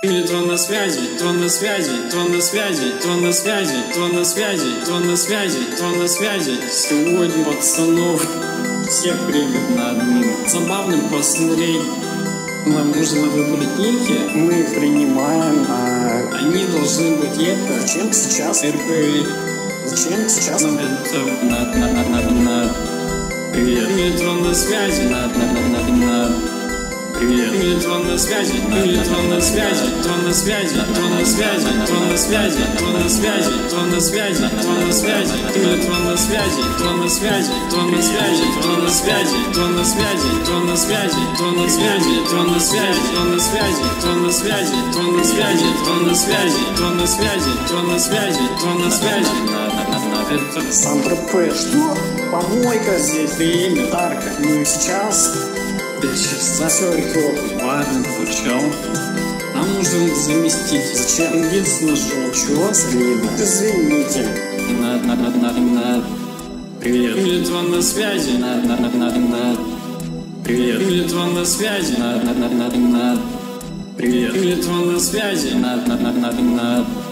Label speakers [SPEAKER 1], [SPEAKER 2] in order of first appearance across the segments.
[SPEAKER 1] Электрон на связи, трон на связи, трон на связи, трон на связи, трон на связи, трон на связи, трон на связи. Сегодня пацанов всех примет на одним забавным посмотреть. Нам нужно выбрать ники.
[SPEAKER 2] Мы принимаем, а
[SPEAKER 1] Они должны быть это.
[SPEAKER 2] зачем сейчас?
[SPEAKER 1] РП.
[SPEAKER 2] Зачем сейчас?
[SPEAKER 1] На, на, на, на, на, на. Привет. Электрон на связи. На, на, на, на, на. На связи. Электрон на связи. Трон на связи. Трон на связи. Трон на связи. Трон на связи. Трон на связи. Трон на связи. Электрон на связи. Трон на связи. Трон на связи. Трон на связи. Трон на связи. Трон на связи. Трон на связи. Трон на связи. Трон на связи. Трон на связи. Трон на связи. Трон на связи. Трон на связи. Трон на связи. Трон на связи. Это
[SPEAKER 2] Сандра П. Что? Помойка здесь.
[SPEAKER 1] время.
[SPEAKER 2] Тарка. Ну и сейчас
[SPEAKER 1] сейчас
[SPEAKER 2] засорил.
[SPEAKER 1] Ладно, включал. Нам нужен заместить?
[SPEAKER 2] Зачем?
[SPEAKER 1] Единственное, что
[SPEAKER 2] началось, Лида. Извините.
[SPEAKER 1] На, на, на, на, на. Привет. Будет вам на связи. На, на, на, на, на. Привет. Будет вам на связи. На, на, на, на, на. Привет. Будет вам на связи. На, на, на, на, на.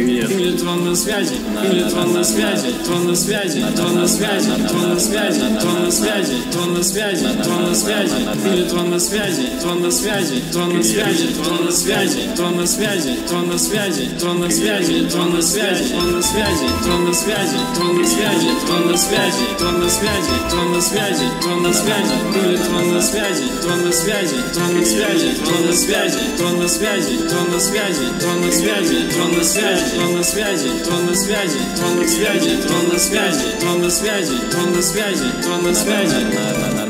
[SPEAKER 1] Привет. Электрон на связи. Электрон на связи. Трон на связи. Трон на связи. Трон на связи. Трон на связи. Трон на связи. Трон на связи. Электрон на связи. Трон на связи. Трон на связи. Трон на связи. Трон на связи. Трон на связи. Трон на связи. Трон на связи. Трон на связи. Трон на связи. Трон на связи. Трон на связи. Трон на связи. Трон на связи. Трон на связи. Электрон на связи. Трон на связи. Трон на связи. Трон на связи. Трон на связи. Трон на связи. Трон на связи. Трон на связи. Трон на связи. Трон на связи. Трон на связи. Трон на связи. Трон на связи. Трон на связи. Трон на связи.